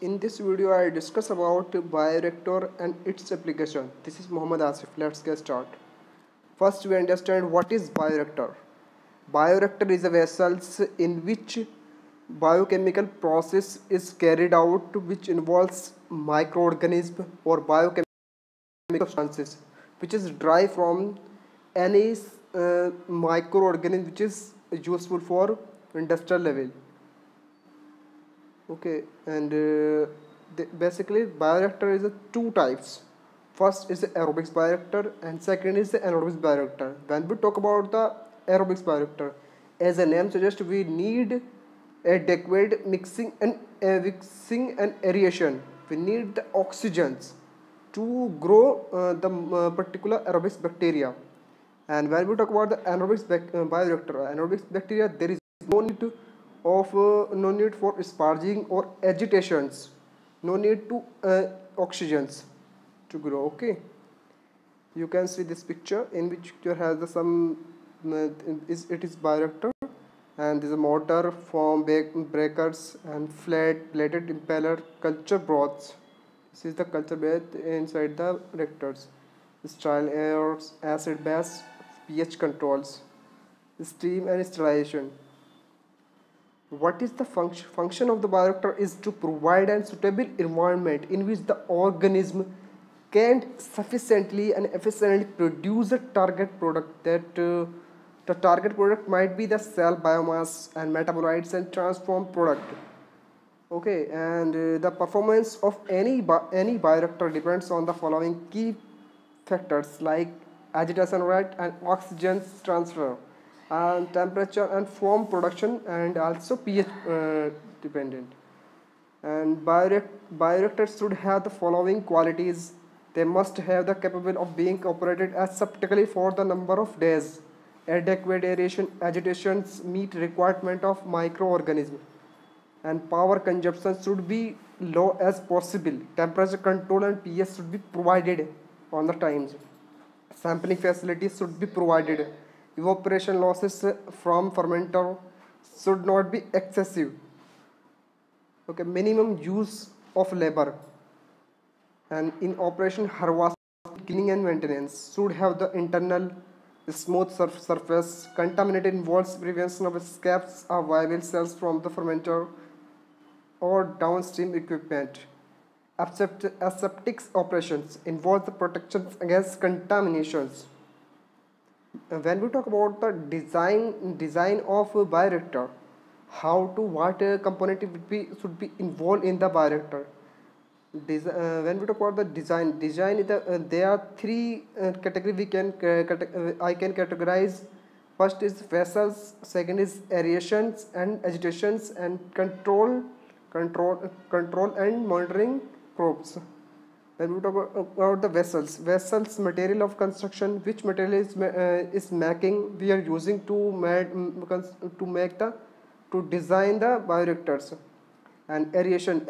in this video I discuss about bioreactor and its application. This is Muhammad Asif. Let's get started. First we understand what is bioreactor. Bioreactor is a vessel in which biochemical process is carried out which involves microorganism or biochemical substances which is derived from any uh, microorganism which is useful for industrial level okay and uh, the, basically bioreactor is a two types. First is the aerobics bioreactor and second is the anaerobics bioreactor. When we talk about the aerobics bioreactor as the name suggests we need adequate mixing and mixing and aeration. We need the oxygens to grow uh, the uh, particular aerobics bacteria. And when we talk about the anaerobics uh, bioreactor anaerobics bacteria there is no need to of uh, no need for sparging or agitations. No need to uh, oxygens to grow okay? You can see this picture in which there has the some uh, is it is bioreactor and there's a motor foam breakers and flat plated impeller culture broths this is the culture bed inside the reactors sterile airs acid base ph controls steam and sterilization what is the function function of the bioreactor is to provide a suitable environment in which the organism can sufficiently and efficiently produce a target product that uh, the target product might be the cell biomass and metabolites and transformed product. Okay and uh, the performance of any any bioreactor depends on the following key factors like agitation rate and oxygen transfer and temperature and foam production and also pH uh, dependent. And bioreactors should have the following qualities. They must have the capable of being operated aseptically for the number of days. Adequate aeration agitations meet requirement of microorganism. And power consumption should be low as possible. Temperature control and pH should be provided on the times. Sampling facilities should be provided evaporation losses from fermenter should not be excessive. Okay minimum use of labor and in operation harvest cleaning and maintenance should have the internal smooth surf surface contaminated involves prevention of escapes of viable cells from the fermenter or downstream equipment. Aseptic operations involve the protection against contaminations when we talk about the design design of a bioreactor how to what component would be should be involved in the bioreactor Desi uh, when we talk about the design design the, uh, there are three uh, we can uh, I can categorize. First is vessels second is aerations and agitations and control control control and monitoring probes when we talk about the vessels vessels material of construction which material is uh, is making we are using to make to make the to design the bioreactors. And aeration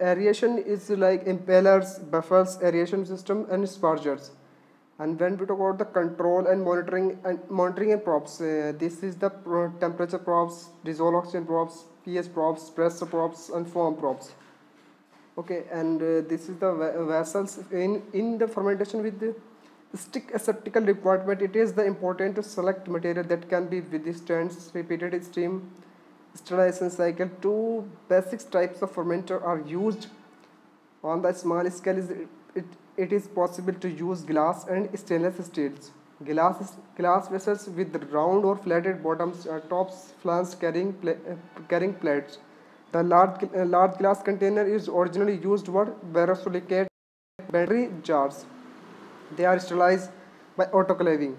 aeration is like impellers buffers aeration system and spargers. And when we talk about the control and monitoring and monitoring and probes uh, this is the temperature props dissolved oxygen props pH props pressure props and foam probes okay and uh, this is the vessels in in the fermentation with the stick aseptical requirement. It is the important to select material that can be withstands repeated steam sterilization cycle. Two basic types of fermenter are used. On the small scale is it, it, is possible to use glass and stainless steels. Glass glass vessels with round or flatted bottoms or tops flanges carrying uh, carrying plates the large, uh, large glass container is originally used for borosilicate battery jars. They are sterilized by autoclaving.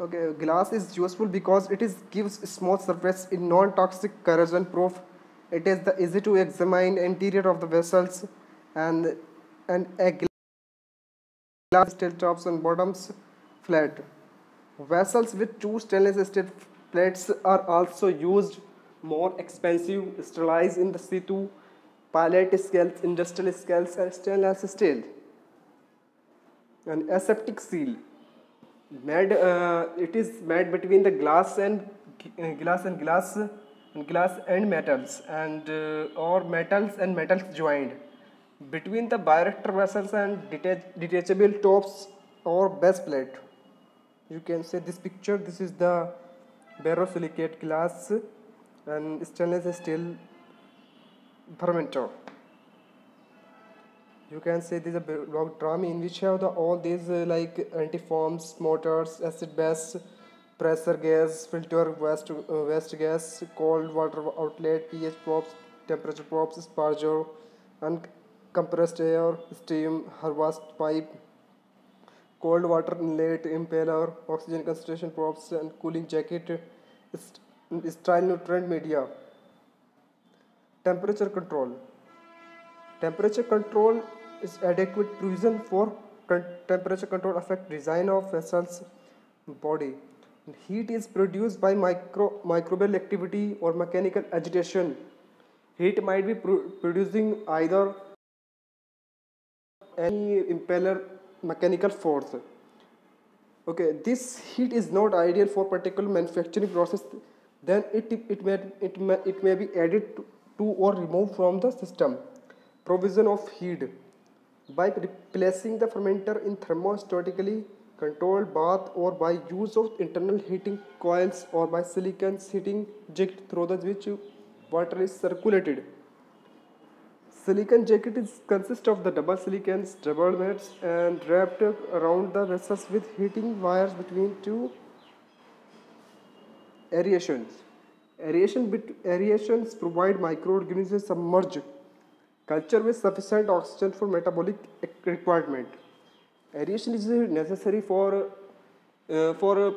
Okay, glass is useful because it is gives smooth surface in non-toxic corrosion proof. It is the easy to examine interior of the vessels and and a glass steel tops and bottoms flat. Vessels with two stainless steel plates are also used more expensive sterilized in the situ pilot scales, industrial scales and stainless steel. An aseptic seal. Made uh, it is made between the glass and uh, glass and glass and glass and metals and uh, or metals and metals joined. Between the bioreactor vessels and detach detachable tops or base plate. You can see this picture. This is the borosilicate glass and stainless steel fermenter you can see this is a block drum in which have the all these uh, like antifoams motors acid base pressure gas filter waste uh, waste gas cold water outlet ph probes temperature probes sparger and compressed air steam harvest pipe cold water inlet impeller oxygen concentration probes and cooling jacket style sterile nutrient media temperature control temperature control is adequate provision for temperature control affect design of vessels body heat is produce by micro microbial activity और mechanical agitation heat might be producing either any impeller mechanical force okay this heat is not ideal for particular manufacturing process then it it may it may, it may be added to, to or removed from the system. Provision of heat. By replacing the fermenter in thermostatically controlled bath or by use of internal heating coils or by silicon heating jet through the which water is circulated. Silicon jacket is consists of the double silicons, double mats and wrapped around the vessels with heating wires between two aerations. Aeration aerations provide microorganisms submerged culture with sufficient oxygen for metabolic requirement. Aeration is necessary for uh, for uh,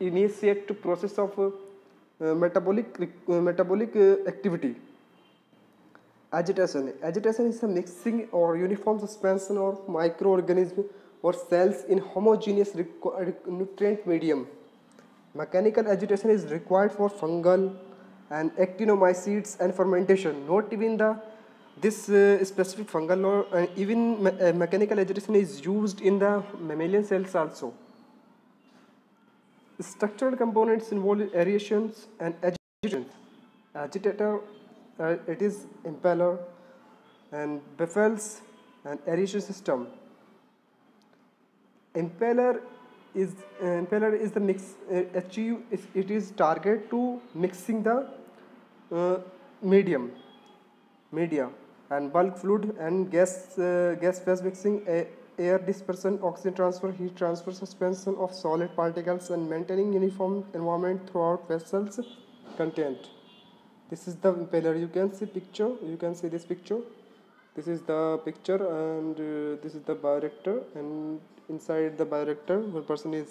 initiate process of uh, metabolic uh, metabolic uh, activity. Agitation. Agitation is a mixing or uniform suspension of microorganisms or cells in homogeneous nutrient medium. Mechanical agitation is required for fungal and actinomycetes and fermentation. Not even the this uh, specific fungal or uh, even me uh, mechanical agitation is used in the mammalian cells also. Structural components involve aerations and agitations. Agitator uh, it is impeller and baffles and aeration system impeller is uh, impeller is the mix uh, achieve it is target to mixing the uh, medium media and bulk fluid and gas uh, gas phase mixing air dispersion oxygen transfer heat transfer suspension of solid particles and maintaining uniform environment throughout vessels content this is the impeller. You can see picture you can see this picture. This is the picture and uh, this is the bioreactor and inside the bioreactor one person is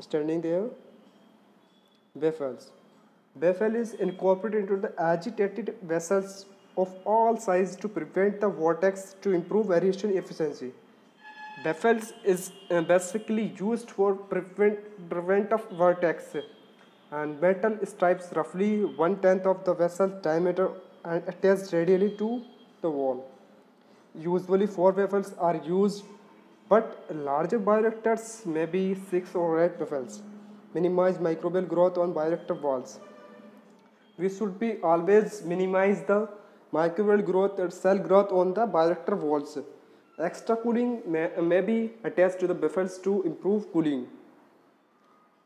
standing there. Baffles baffle is incorporated into the agitated vessels of all sizes to prevent the vortex to improve aeration efficiency. Baffles is uh, basically used for prevent prevent of vortex and metal stripes roughly one tenth of the vessel diameter and attached radially to the wall. Usually four baffles are used but larger bioreactors may be six or eight baffles. Minimize microbial growth on bioreactor walls. We should be always minimize the microbial growth and cell growth on the bioreactor walls. Extra cooling may, uh, may be attached to the baffles to improve cooling.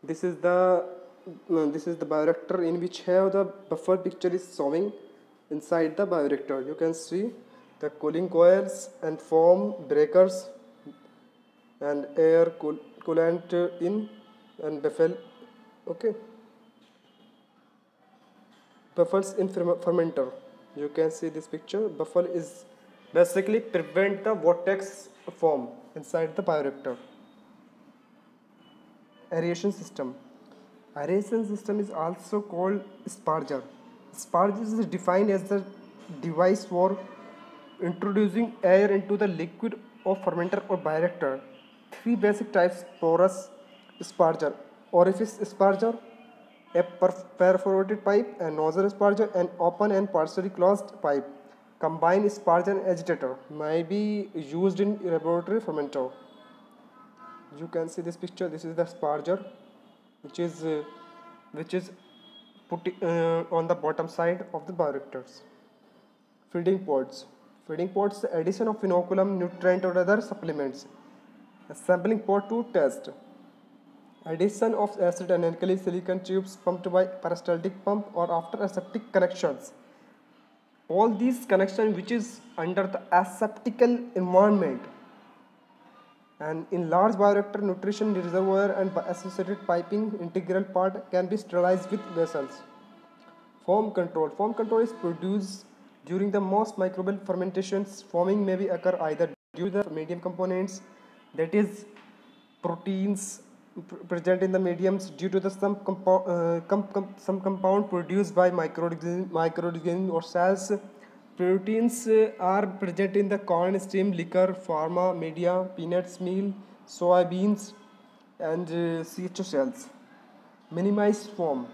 This is the uh, this is the bioreactor in which have the buffer picture is showing inside the bioreactor you can see the cooling coils and foam breakers and air cool, coolant in and baffle okay? Buffers in fermenter. You can see this picture. Buffer is basically prevent the vortex form inside the bioreactor. Aeration system. Aeration system is also called sparger. Sparger is defined as the device for introducing air into the liquid of fermenter or bioreactor. Three basic types porous sparger, orifice sparger, a perforated pipe, a nozzle sparger, an open and partially closed pipe. Combined sparger and agitator may be used in laboratory fermenter. You can see this picture. This is the sparger which is uh, which is put uh, on the bottom side of the bioreactors. Feeding pods. Feeding pods the addition of inoculum, nutrient or other supplements. Sampling port to test. Addition of acid and alkali silicon tubes pumped by peristaltic pump or after aseptic connections. All these connections which is under the aseptical environment and in large bioreactor nutrition reservoir and associated piping integral part can be sterilized with vessels. Foam control. Foam control is produced during the most microbial fermentations. Foaming may be occur either due to the medium components that is proteins present in the mediums due to the some, compo uh, com com some compound produced by microorganisms or cells. Proteins uh, are present in the corn, steep, liquor, pharma, media, peanuts, meal, soybeans, and uh, CHO cells. Minimize foam.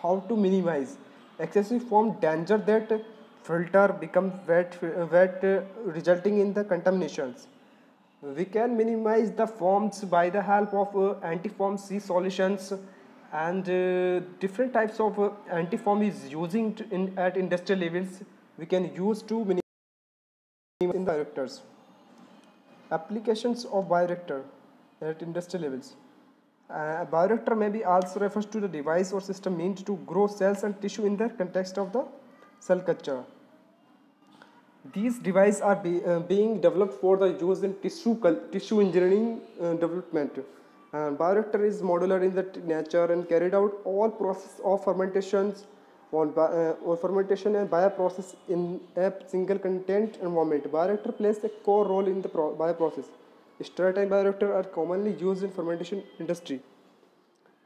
How to minimize? Excessive foam danger that filter become wet, wet uh, resulting in the contaminations we can minimize the forms by the help of uh, anti-foam C solutions and uh, different types of uh, anti-foam is using in, at industrial levels we can use to minimize in the. Applications of bioreactor at industrial levels. Uh, bioreactor may be also refers to the device or system meant to grow cells and tissue in the context of the cell culture. These devices are be, uh, being developed for the use in tissue, tissue engineering uh, development. Bioreactor is modular in the nature and carried out all process of fermentations on uh, or fermentation and bioprocess in a single content environment. Bioreactor plays a core role in the bioprocess. Sterile bioreactor are commonly used in fermentation industry.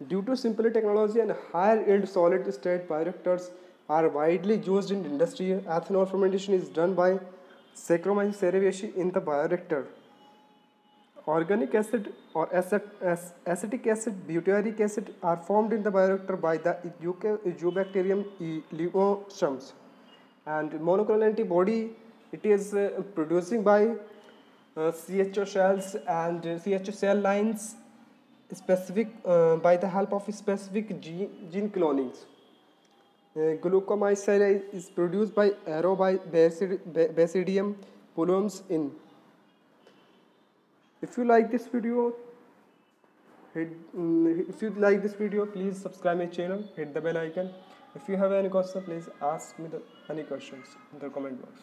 Due to simpler technology and higher yield solid state bioreactors are widely used in industry. Ethanol fermentation is done by Saccharomyces cerevisiae in the bioreactor. Organic acid or acetic acid, butyric acid are formed in the bioreactor by the Eubacterium legostrums. And monoclonal antibody, it is uh, producing by uh, CHO cells and uh, CHO cell lines specific uh, by the help of specific gene, gene clonings. Uh, glucomycin is produced by Basidium pullumus in. If you like this video, hit, um, if you like this video, please subscribe my channel, hit the bell icon. If you have any question, please ask me the, any questions in the comment box.